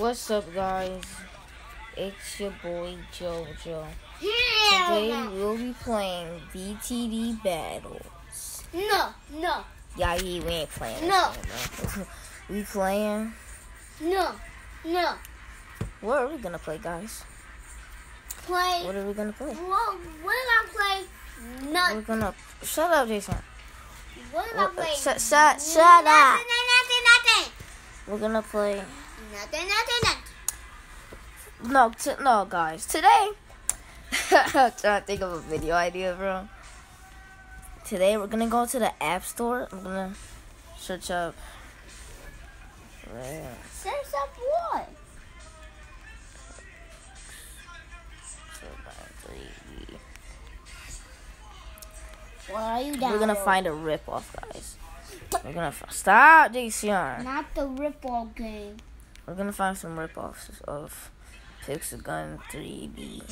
What's up, guys? It's your boy JoJo. Yeah. Today we'll be playing BTD battles. No, no, Yeah, we ain't playing. No. game, we playing. no, no. What are we gonna play, guys? Play. What are we gonna play? What? What did I play? Nothing. We're gonna shut up, Jason. What did I Well, play? shut- shut- shut up. Nothing, nothing, nothing. We're gonna play. Nothing, nothing, nothing. No, t- no, guys. Today, I'm trying to think of a video idea, bro. Today we're gonna go to the App Store. I'm gonna search up. Search up what? What are you down? We're gonna find a rip off, guys. We're gonna f- stop, DCR. Not the rip-off game. We're gonna find some rip offs of Pixagun 3D.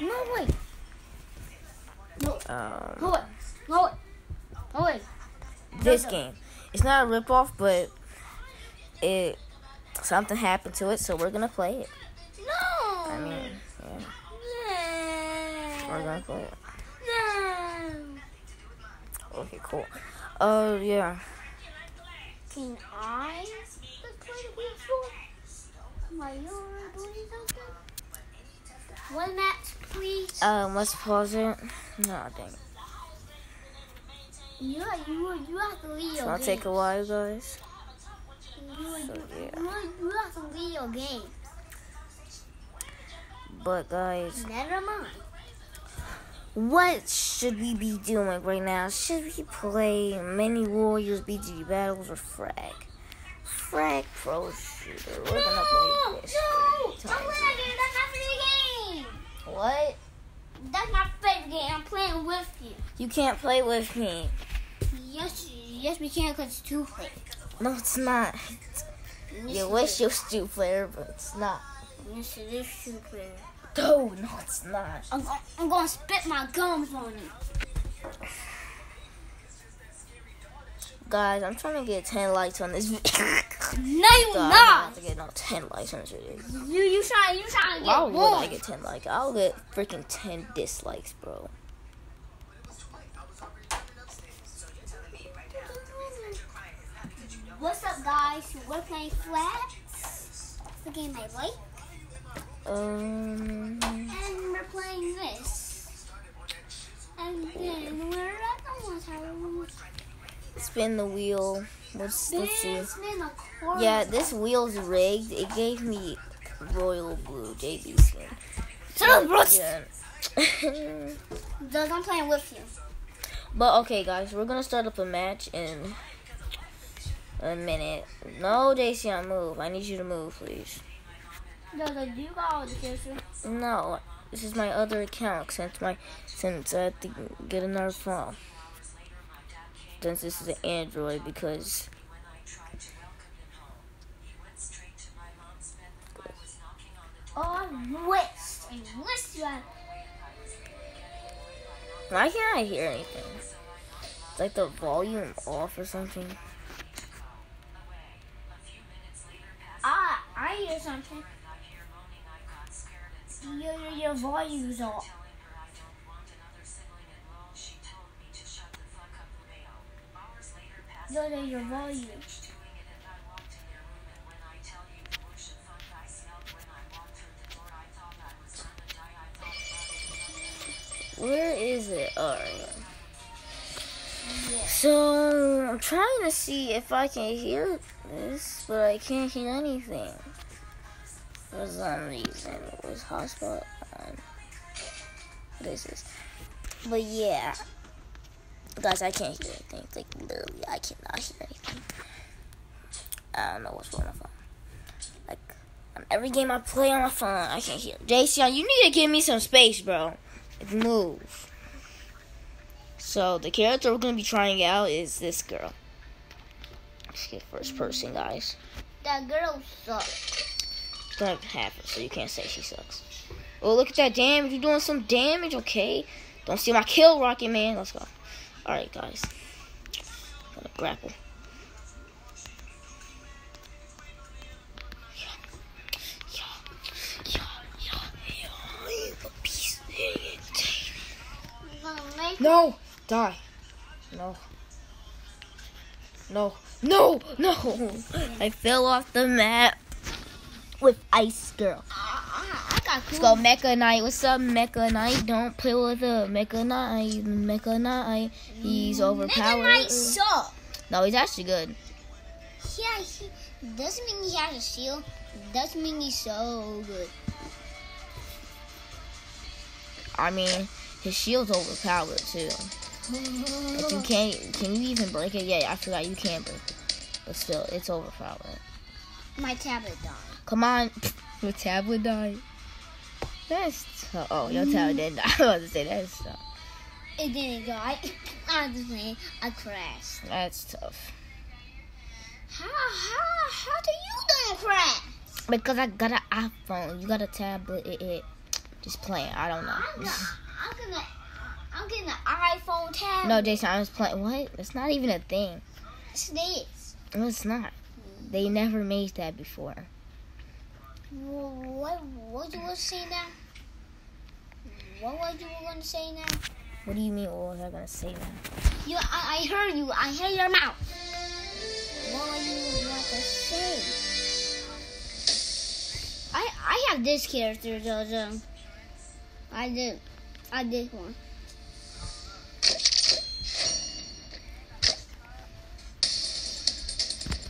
No way. No, Um, no wait. No way. No wait. this no. game. It's not a rip off, but it something happened to it, so we're gonna play it. No. I mean, yeah, we're gonna play it. No. Okay, cool. Oh yeah. Can I just play the Wii Sports? My doing something? One match, please. Um, let's pause it. No, dang. it. yeah, you you have to leave your game. take a while, guys. You, so, yeah. you, you have to leave your game. But guys, Never mind. what should we be doing right now? Should we play Mini Warriors BG Battles or Frag? Frag Pro Shooter. We're gonna play this. no, I'm times. playing game. That's my favorite game. What? That's my favorite game. I'm playing with you. You can't play with me. Yes, yes, we can because it's two player. No, it's not. You wish you was two player, but it's not. Yes, it is two player. No, no, it's not. I'm, I'm gonna spit my gums on you. Guys, I'm trying to get 10 likes on this video. No, you I'm not. not to get no 10 likes on this video. You you trying you trying to get Why would? I get 10 likes? I'll get freaking 10 dislikes, bro. What's up, guys? We're playing flats. That's the game I like, Um, spin the wheel. Let's, let's see. This been a quarter. Yeah, this wheel's rigged. It gave me royal blue JB skin. Shut up, bro. Yeah. Doug, I'm playing with you. but okay, guys, we're gonna start up a match in a minute. No, Dacian, move. I need you to move, please. Doug, Doug, you got all the kisses. No, this is my other account since my since I had to get another phone. Since this is an Android because Oh, wrist. And wrist you have. why can't I hear anything? It's like the volume off or something. Ah, I hear something. Your, your, your volume's off. Yo, your volume. Where is it? Alright. Yeah. So I'm trying to see if I can hear this, but I can't hear anything. For some reason, it was hotspot on. What is this? But yeah, guys, I can't hear anything. Like literally, I cannot hear anything. I don't know what's wrong with my phone. Like on every game I play on my phone, I can't hear. Jason, you need to give me some space, bro. Like, move. So the character we're gonna be trying out is this girl. Let's get first person, guys. That girl sucks. Don't have her, so you can't say she sucks. Oh, look at that damage! You're doing some damage, okay? Don't steal my kill, Rocket Man. Let's go. Alright, guys. Gotta grapple. No! Die. No. No. No! No! I fell off the map with Ice Girl. Let's go Mecha Knight. What's up, Mecha Knight? Don't play with a Mecha Knight. Mecha Knight. He's overpowered. Nigga might suck. No, he's actually good. Yeah, he doesn't mean he has a shield. Doesn't mean he's so good. I mean, his shield's overpowered too. If you can't, can you even break it? Yeah, I forgot you can't break it. But still, it's overpowered. My tablet died. Come on, your tablet died. That's tough. Oh, your didn't die. I was to say that's tough. It didn't go. I just mean I crashed. That's tough. How how how do you don't crash? Because I got an iPhone. You got a tablet. It, it just playing. I don't know. I'm gonna I'm gonna I'm getting an iPhone tablet. No, Jason, I was playing. What? It's not even a thing. Yes, it is. No, it's not. They never made that before. What what you want to say now? What was you to say now? What do you mean? What was I gonna say now? You I, I heard you. I heard your mouth. What was you to say? I I have this character, Jojo. I did. I did one.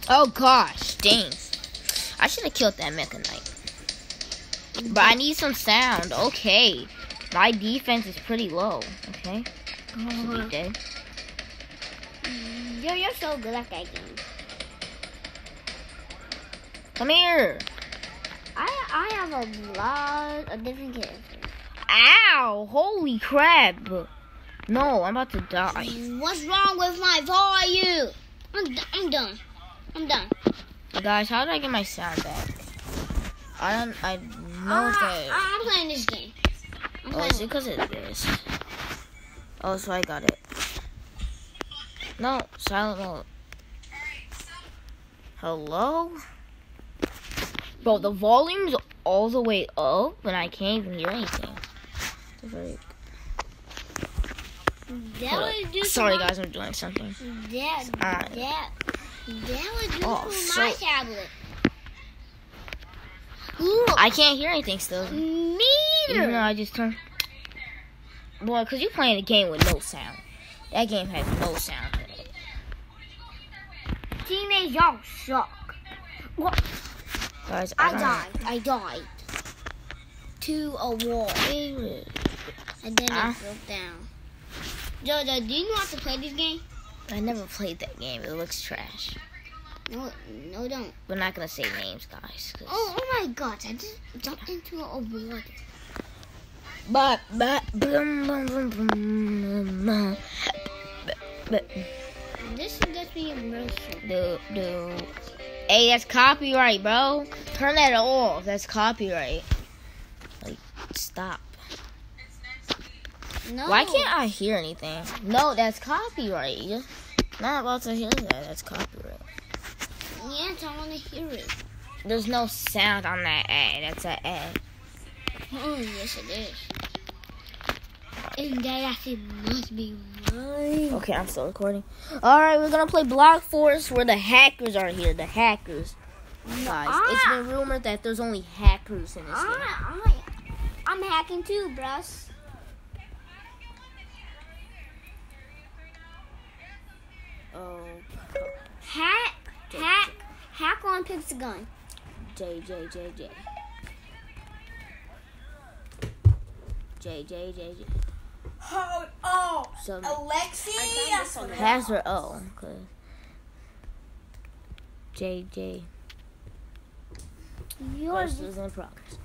Oh gosh, dang. I should have killed that Mecha Knight. But I need some sound. Okay. My defense is pretty low. Okay. Be uh-huh. dead. Yo, you're so good at that game. Come here. I I have a lot of different characters. Ow! Holy crap. No, I'm about to die. What's wrong with my volume? I'm d- I'm done. I'm done. Guys, how did I get my sound back? I don't. I know Ah, that. I'm playing this game. I'm Oh, playing is it because of this? Oh, so I got it. No, silent mode. Hello? Bro, the volume's all the way up and I can't even hear anything. The frick? That Hold was up. just Sorry guys, I'm doing something. That Alright. that that was just Oh, for my tablet. I can't hear anything still. Even though meter. I just turned. Boy, because you playing a game with no sound. That game has no sound. Teammates, y'all suck. Guys, I don't- died. I died to a wall, and then Ah. it broke down. Jojo, do you know how to play this game? I never played that game. It looks trash. No, no, don't. We're not gonna say names, guys. Oh, oh my God! I just jumped into a wall. But but boom boom boom boom boom. boom. But This is just me immersion. do do. Hey, that's copyright, bro. Turn that off. That's copyright. Like, stop. No. Why can't I hear anything? No, that's copyright. Not about to hear that. That's copyright. Yes, I want to hear it. There's no sound on that A. That's an A. Oh, yes, it is. And that actually must be mine. Okay, I'm still recording. All right, we're gonna play Block Force, where the hackers are here. The hackers, guys. It's Ah. been rumored that there's only hackers in this game. I, I, I'm hacking too, bros. Hack on Pixagon. J J J J. J J J J. Oh, oh, So Alexi. password O. Cause J J. Yours. Is in progress.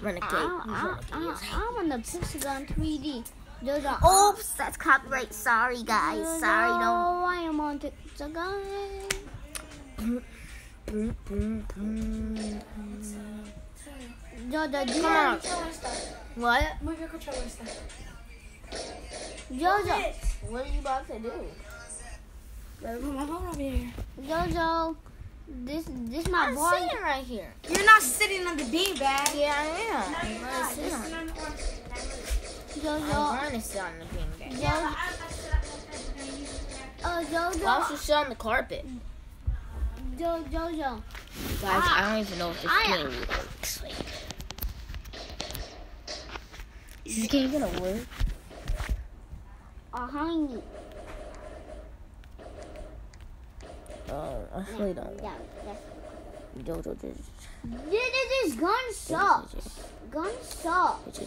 Renegade. I, He's I, renegade. I, I'm on the Pixagon 3D. Those are Oops, that's copyright. Sorry, guys. Sorry, don't. No, I am on Pixagon. Boom, boom, boom. Jojo, do you Come on. Controller stuff. What? Move your controller stuff. Jojo, What are you about to do? Come on, hold over here. Jojo, this this my I'm boy. sitting right here. You're not sitting on the beanbag. Yeah, I am. No, you're I'm not. sitting You're on- sitting on the orange. Jojo. I'm trying to sit on the beanbag. Jojo. Oh, Why Jojo. don't you sit on the carpet? Jo- Jojo. Guys, I don't even know if this I- game works. Like, is this game gonna work? Uh, honey. Oh, I really don't. Yeah, that's. Jojo, Jojo, This, this gun sucks. Gun sucks.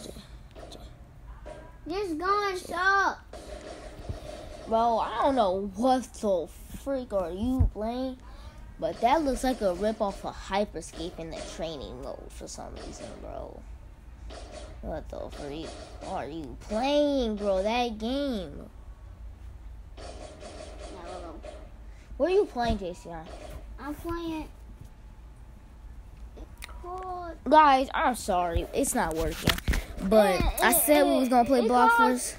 This gun sucks. Bro, I don't know what the freak are you playing, but that looks like a ripoff of Hyperscape in the training mode for some reason, bro. What the freak are you playing, bro? That game. What are you playing, JCI? I'm playing. It's called. Guys, I'm sorry, it's not working. But Eh, I said we was gonna play Block Force.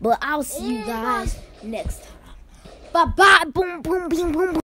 But I'll see you guys next time. Bye bye. Boom, Boom, boom, boom, boom.